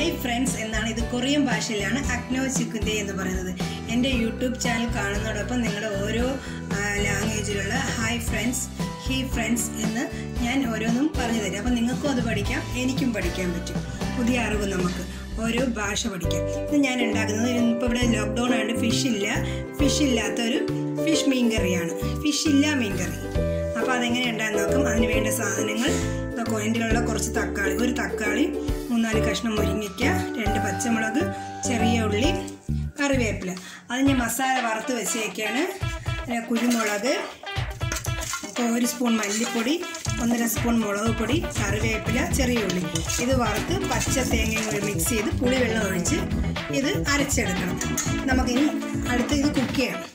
Hey friends എന്നാണ് ഇത് Korean ഭാഷയിലാണ് അക്നോ ചിക്കുന്തേ എന്ന് പറയുന്നത്. എന്റെ യൂട്യൂബ് ചാനൽ കാണുന്നതോടൊപ്പം നിങ്ങളുടെ ഓരോ ലാംഗ്വേജിലുള്ള ഹായ് ഫ്രണ്ട്സ് ഹീ ഫ്രണ്ട്സ് എന്ന് ഞാൻ ഓരോന്നും പറഞ്ഞു തരാം. അപ്പം നിങ്ങൾക്കും അത് പഠിക്കാം എനിക്കും പഠിക്കാൻ പറ്റും. പുതിയ അറിവ് നമുക്ക് ഓരോ ഭാഷ പഠിക്കാം. ഇത് ഞാൻ ഉണ്ടാക്കുന്നത് ഇപ്പോൾ ഇവിടെ ലോക്ക്ഡൗൺ ആയതുകൊണ്ട് ഫിഷ് ഇല്ല. ഫിഷ് ഇല്ലാത്തൊരു ഫിഷ് മീൻ കറിയാണ്. ഫിഷ് ഇല്ല മീൻ കറി. അപ്പോൾ അതെങ്ങനെ ഉണ്ടാകുന്ന നോക്കും. അതിന് വേണ്ട സാധനങ്ങൾ കോയിന്റിലുള്ള കുറച്ച് തക്കാളി ഒരു തക്കാളി മൂന്നാൽ കഷ്ണം മുരിങ്ങയ്ക്ക രണ്ട് പച്ചമുളക് ചെറിയ ഉള്ളി കറിവേപ്പില. അത് ഞാൻ മസാല വറുത്ത് വെച്ചേക്കാണ്. കുരുമുളക് ഒരു സ്പൂൺ മല്ലിപ്പൊടി ഒന്നര സ്പൂൺ മുളക് പൊടി കറിവേപ്പില ചെറിയ ഉള്ളി. ഇത് വറുത്ത് പച്ച തേങ്ങയും കൂടി മിക്സ് ചെയ്ത് പുളിവെള്ളം ഒഴിച്ച് ഇത് അരച്ചെടുക്കണം. നമുക്കിനി അടുത്ത് ഇത് കുക്ക് ചെയ്യണം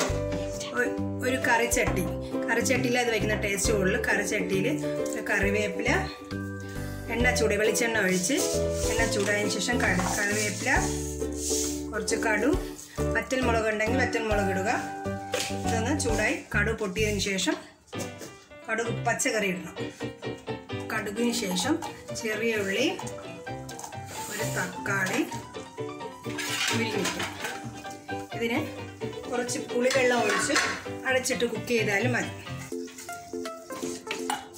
ഒരു കറിച്ചട്ടി കറിച്ചട്ടിയിൽ അത് വയ്ക്കുന്ന ടേസ്റ്റ് കൂടുതൽ കറിച്ചട്ടിയിൽ കറിവേപ്പില എണ്ണ ചൂട് വെളിച്ചെണ്ണ ഒഴിച്ച് എണ്ണ ചൂടായതിനു ശേഷം കറിവേപ്പില കുറച്ച് കടു വറ്റൽ മുളക് ഉണ്ടെങ്കിൽ വറ്റൽ മുളക് ഇടുക. ഇതൊന്ന് ചൂടായി കടു പൊട്ടിയതിന് ശേഷം കടുക് പച്ചക്കറി ഇടണം. കടുകിന് ശേഷം ചെറിയ ഉള്ളി ഒരു തക്കാളി ഉള്ളി ഇതിന് കുറച്ച് പുളിവെള്ളം ഒഴിച്ച് അടച്ചിട്ട് കുക്ക് ചെയ്താലും മതി.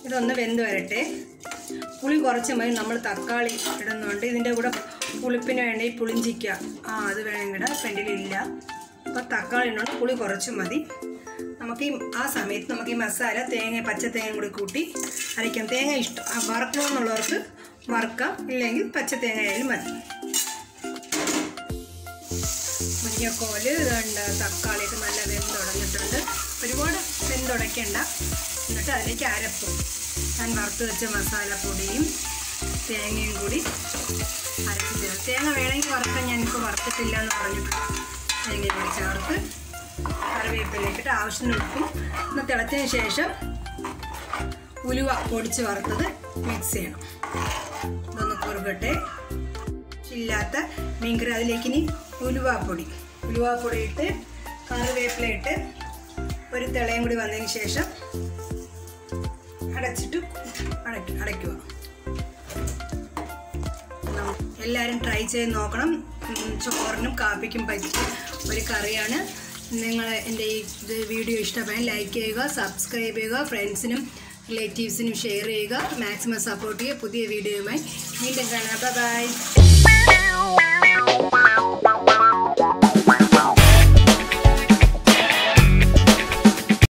ഇതൊന്ന് വെന്ത് വരട്ടെ. പുളി കുറച്ച് മതി. നമ്മൾ തക്കാളി ഇടുന്നുണ്ട്. ഇതിന്റെ കൂടെ പുളിപ്പിന് വേണ്ടി പുളിഞ്ചിക്ക. ആ അത് വേണമെങ്കിൽ ഫ്രണ്ടിലില്ല അപ്പോൾ തക്കാളി ഇടണം പുളി കുറച്ച് മതി. നമുക്ക് ഈ ആ സമയത്ത് നമുക്ക് ഈ മസാല തേങ്ങ പച്ച തേങ്ങ കൂടി കൂട്ടി അരയ്ക്കാം. തേങ്ങ ഇഷ്ടം. വറക്കണമെന്നുള്ളവർക്ക് വറക്കാം. ഇല്ലെങ്കിൽ പച്ച തേങ്ങ ആയാലും മതി. മുരിങ്ങക്കോൽ തക്കാളിയൊക്കെ നല്ല വെന്തുടഞ്ഞിട്ടുണ്ട് ഒരുപാട് വെന്തുടയ്ക്കണ്ട എന്നിട്ട് അതിലേക്ക് അരപ്പ്. ഞാൻ വറുത്ത് വെച്ച മസാലപ്പൊടിയും തേങ്ങയും കൂടി അരച്ച് ചേർത്ത് തേങ്ങ വേണമെങ്കിൽ വറുക്കാൻ ഞാനിപ്പോൾ വറുത്തിട്ടില്ല എന്ന് പറഞ്ഞിട്ട് തേങ്ങയും കൂടി ചേർത്ത് കറിവേപ്പിലേക്കിട്ട് ആവശ്യത്തിന് ഉപ്പും. ഒന്ന് തിളച്ചതിന് ശേഷം ഉലുവ പൊടിച്ച് വറുത്തത് മിക്സ് ചെയ്യണം. ഇതൊന്ന് കുറുകട്ടെ ഇല്ലാത്ത മീൻകറി അതിലേക്ക് ഇനി ഉലുവാപ്പൊടി ഉലുവാപ്പൊടി ഇട്ട് കറിവേപ്പില ഇട്ട് ഒരു തിളയും കൂടി വന്നതിന് ശേഷം അടച്ചിട്ട് അടയ്ക്ക അടയ്ക്കുക. എല്ലാവരും ട്രൈ ചെയ്ത് നോക്കണം. ചോറിനും കാപ്പിക്കും പറ്റിയ ഒരു കറിയാണ്. നിങ്ങൾ എന്റെ ഈ വീഡിയോ ഇഷ്ടപ്പെടാൻ ലൈക്ക് ചെയ്യുക സബ്സ്ക്രൈബ് ചെയ്യുക ഫ്രണ്ട്സിനും റിലേറ്റീവ്സിനും ഷെയർ ചെയ്യുക. മാക്സിമം സപ്പോർട്ട് ചെയ്യുക പുതിയ വീഡിയോയുമായി വീണ്ടും കാണാം. ബൈ